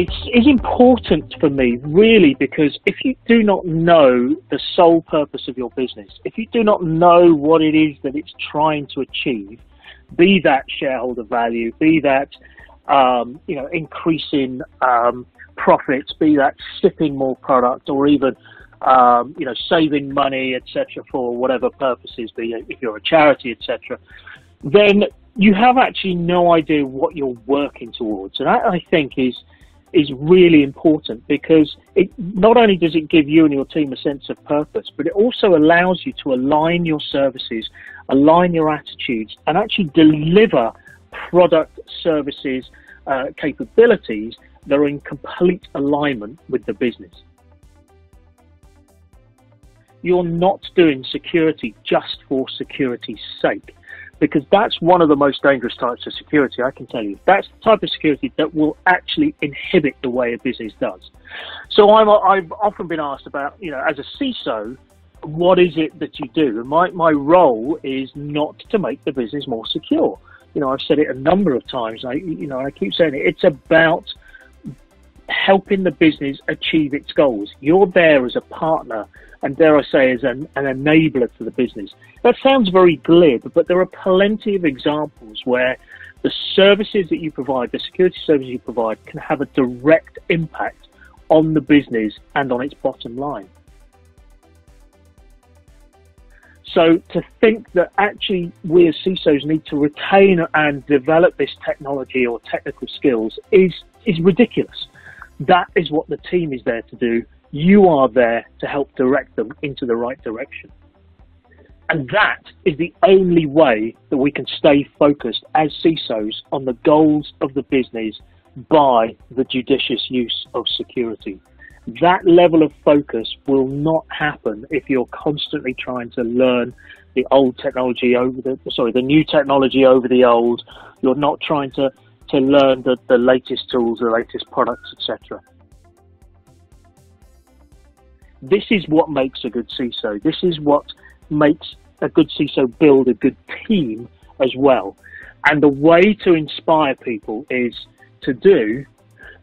it's, it's important for me, really, because if you do not know the sole purpose of your business, if you do not know what it is that it's trying to achieve, be that shareholder value, be that um, you know increasing um, profits, be that shipping more product, or even um, you know saving money, etc., for whatever purposes, be it if you're a charity, etc., then you have actually no idea what you're working towards, and that I think is is really important because it not only does it give you and your team a sense of purpose, but it also allows you to align your services, align your attitudes, and actually deliver product, services, uh, capabilities that are in complete alignment with the business. You're not doing security just for security's sake because that's one of the most dangerous types of security, I can tell you. That's the type of security that will actually inhibit the way a business does. So I'm, I've often been asked about, you know, as a CISO, what is it that you do? My, my role is not to make the business more secure. You know, I've said it a number of times. I, you know, I keep saying it. It's about helping the business achieve its goals. You're there as a partner and dare I say, as an, an enabler to the business. That sounds very glib, but there are plenty of examples where the services that you provide, the security services you provide, can have a direct impact on the business and on its bottom line. So to think that actually we as CISOs need to retain and develop this technology or technical skills is, is ridiculous. That is what the team is there to do you are there to help direct them into the right direction. And that is the only way that we can stay focused as CISOs on the goals of the business by the judicious use of security. That level of focus will not happen if you're constantly trying to learn the old technology over the sorry the new technology over the old. You're not trying to to learn the, the latest tools, the latest products, etc. This is what makes a good CISO. This is what makes a good CISO build a good team as well. And the way to inspire people is to do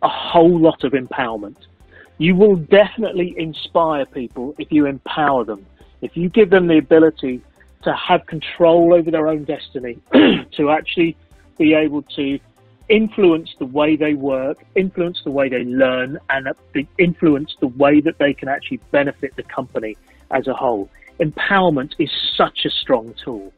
a whole lot of empowerment. You will definitely inspire people if you empower them. If you give them the ability to have control over their own destiny, to actually be able to influence the way they work, influence the way they learn, and influence the way that they can actually benefit the company as a whole. Empowerment is such a strong tool.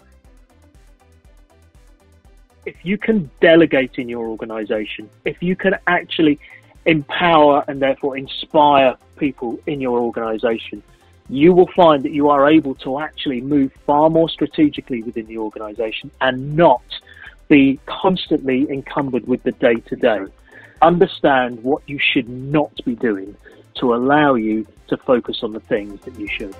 If you can delegate in your organization, if you can actually empower and therefore inspire people in your organization, you will find that you are able to actually move far more strategically within the organization and not be constantly encumbered with the day to day. Understand what you should not be doing to allow you to focus on the things that you should.